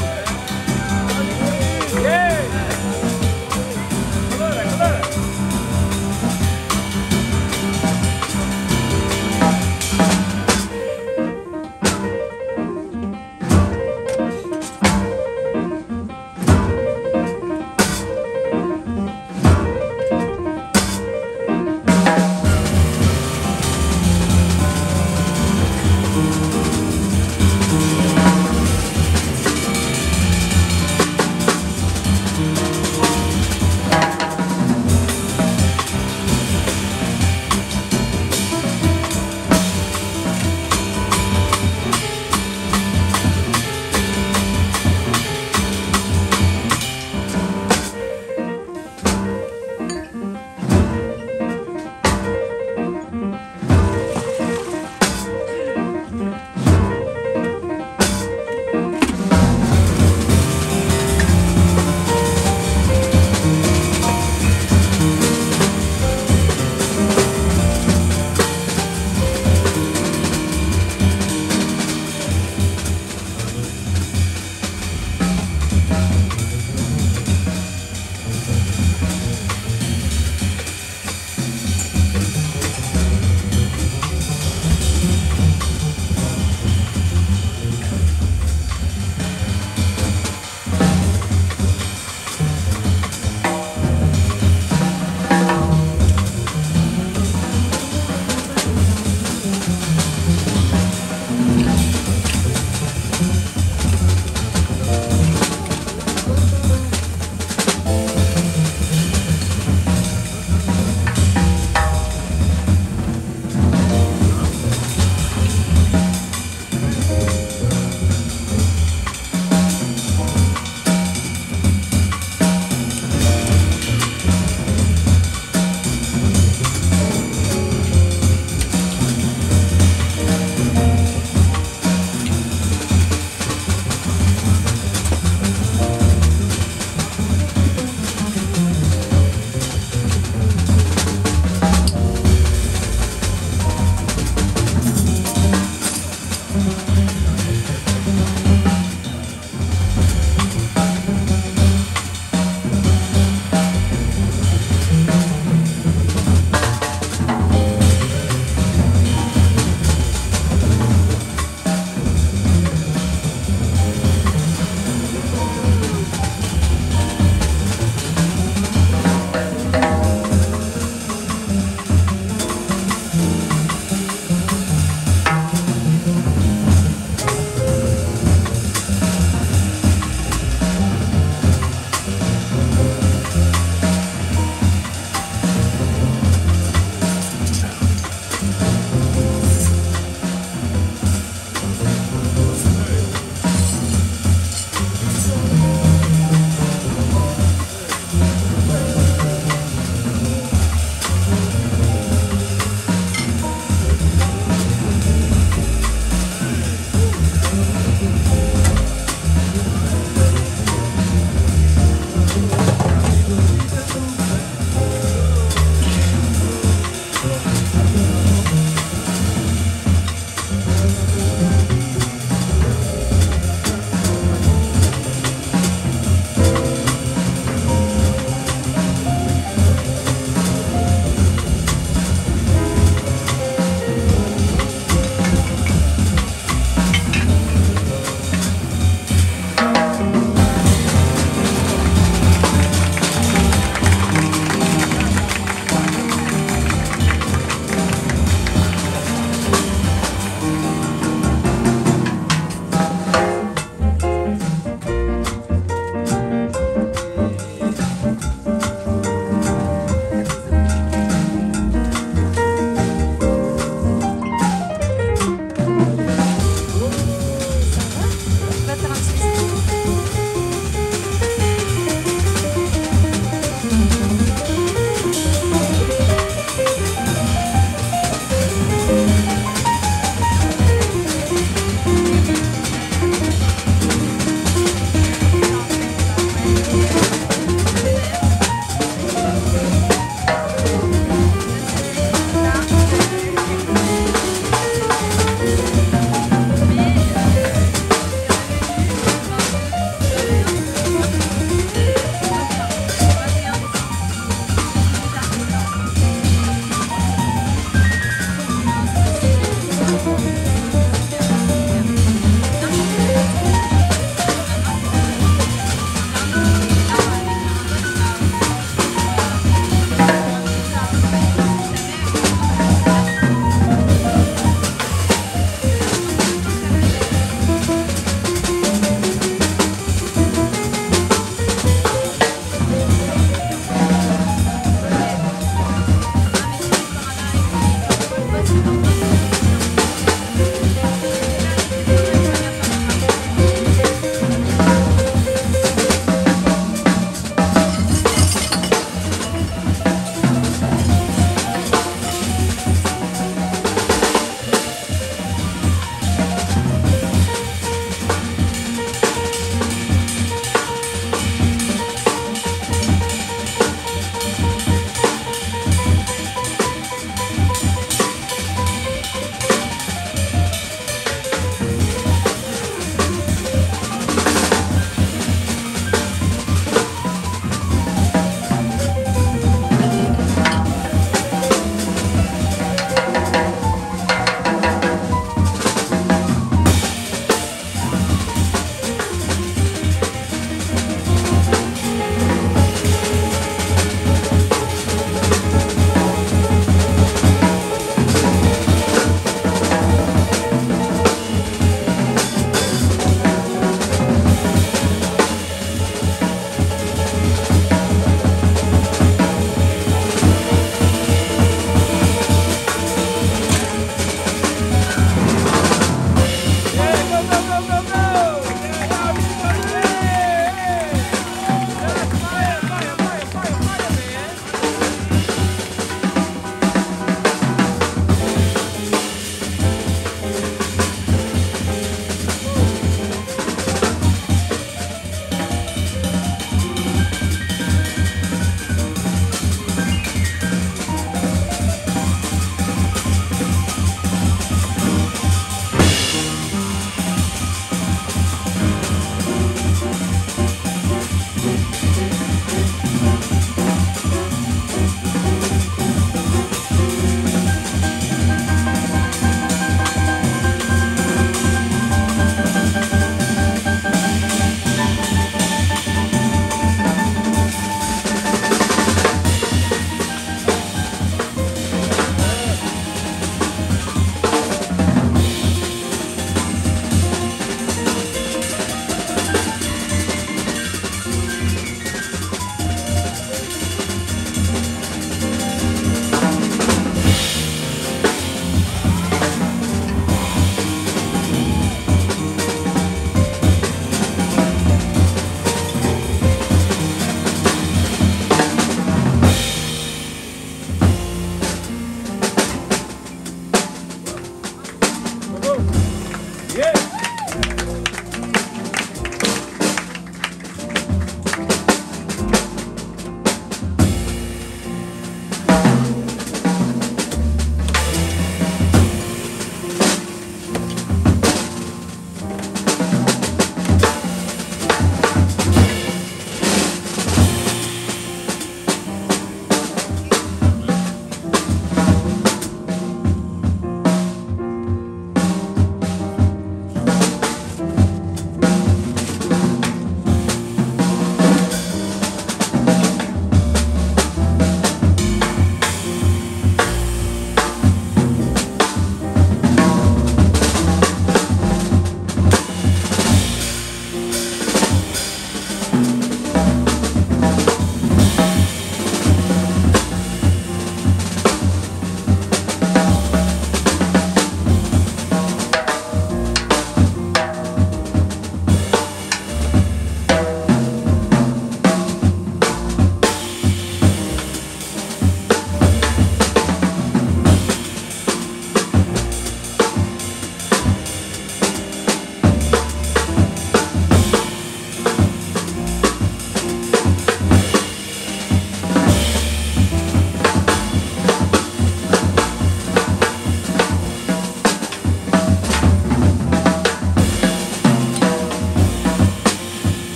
go.